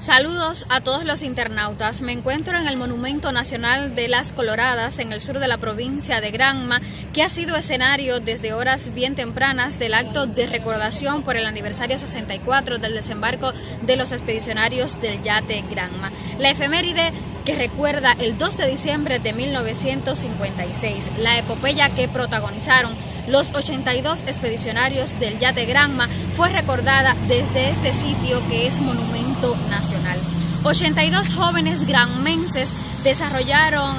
Saludos a todos los internautas. Me encuentro en el Monumento Nacional de las Coloradas, en el sur de la provincia de Granma, que ha sido escenario desde horas bien tempranas del acto de recordación por el aniversario 64 del desembarco de los expedicionarios del yate Granma. La efeméride que recuerda el 2 de diciembre de 1956, la epopeya que protagonizaron los 82 expedicionarios del yate Granma, fue recordada desde este sitio que es monumento nacional. 82 jóvenes granmenses desarrollaron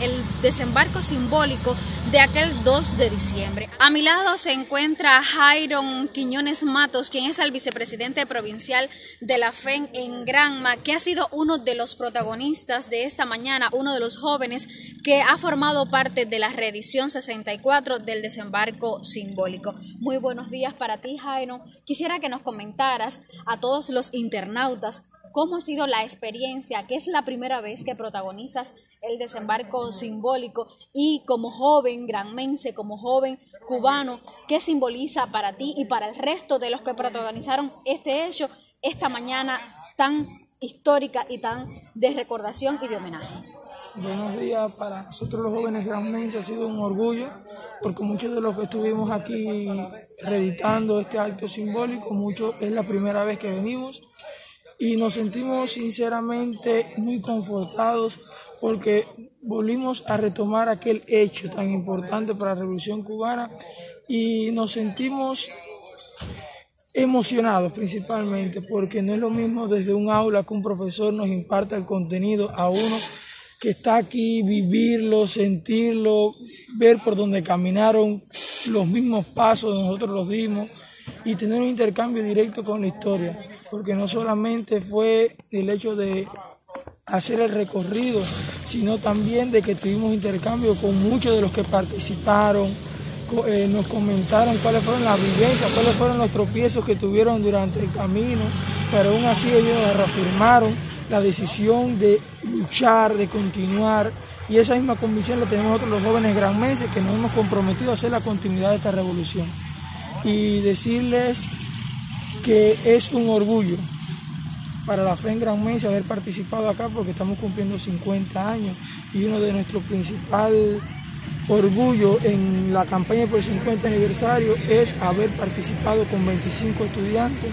el desembarco simbólico de aquel 2 de diciembre. A mi lado se encuentra Jairon Quiñones Matos, quien es el vicepresidente provincial de la FEN en Granma, que ha sido uno de los protagonistas de esta mañana, uno de los jóvenes que ha formado parte de la reedición 64 del desembarco simbólico. Muy buenos días para ti, Jairon. Quisiera que nos comentaras a todos los internautas ¿Cómo ha sido la experiencia? que es la primera vez que protagonizas el desembarco simbólico? Y como joven granmense, como joven cubano, ¿qué simboliza para ti y para el resto de los que protagonizaron este hecho esta mañana tan histórica y tan de recordación y de homenaje? Buenos días para nosotros los jóvenes granmenses, ha sido un orgullo porque muchos de los que estuvimos aquí reeditando este acto simbólico, muchos es la primera vez que venimos y nos sentimos sinceramente muy confortados porque volvimos a retomar aquel hecho tan importante para la Revolución Cubana y nos sentimos emocionados principalmente porque no es lo mismo desde un aula que un profesor nos imparte el contenido a uno que está aquí, vivirlo, sentirlo, ver por donde caminaron, los mismos pasos nosotros los dimos y tener un intercambio directo con la historia, porque no solamente fue el hecho de hacer el recorrido, sino también de que tuvimos intercambio con muchos de los que participaron, eh, nos comentaron cuáles fueron las vivencias, cuáles fueron los tropiezos que tuvieron durante el camino, pero aún así ellos reafirmaron la decisión de luchar, de continuar, y esa misma convicción la tenemos nosotros los jóvenes granmenses que nos hemos comprometido a hacer la continuidad de esta revolución y decirles que es un orgullo para la FEN Gran Mesa haber participado acá porque estamos cumpliendo 50 años y uno de nuestros principales orgullo en la campaña por el 50 aniversario es haber participado con 25 estudiantes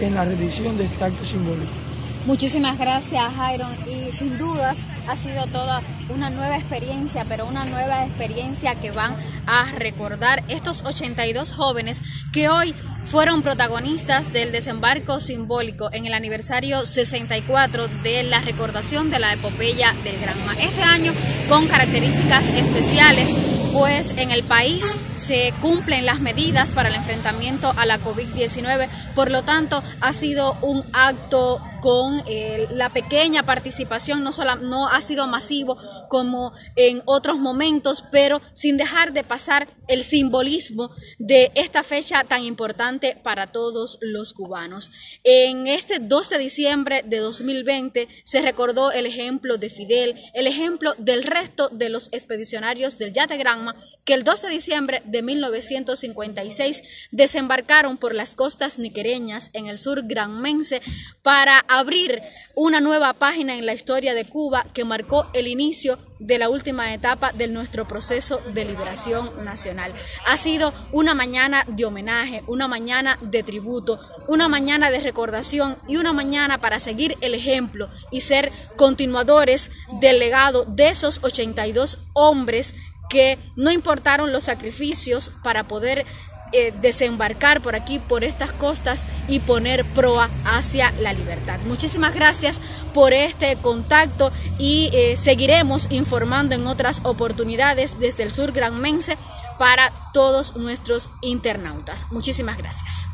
en la rendición de este acto simbólico. Muchísimas gracias, Jairon. Y sin dudas ha sido toda una nueva experiencia, pero una nueva experiencia que van a recordar estos 82 jóvenes que hoy fueron protagonistas del desembarco simbólico en el aniversario 64 de la recordación de la epopeya del Granma. Este año con características especiales, pues en el país se cumplen las medidas para el enfrentamiento a la COVID-19, por lo tanto ha sido un acto con eh, la pequeña participación, no, solo, no ha sido masivo como en otros momentos, pero sin dejar de pasar el simbolismo de esta fecha tan importante para todos los cubanos. En este 12 de diciembre de 2020 se recordó el ejemplo de Fidel, el ejemplo del resto de los expedicionarios del Yate Granma, que el 12 de diciembre de 1956 desembarcaron por las costas niquereñas en el sur granmense para abrir una nueva página en la historia de Cuba que marcó el inicio de la última etapa de nuestro proceso de liberación nacional. Ha sido una mañana de homenaje, una mañana de tributo, una mañana de recordación y una mañana para seguir el ejemplo y ser continuadores del legado de esos 82 hombres que no importaron los sacrificios para poder eh, desembarcar por aquí, por estas costas y poner proa hacia la libertad. Muchísimas gracias por este contacto y eh, seguiremos informando en otras oportunidades desde el sur granmense para todos nuestros internautas. Muchísimas gracias.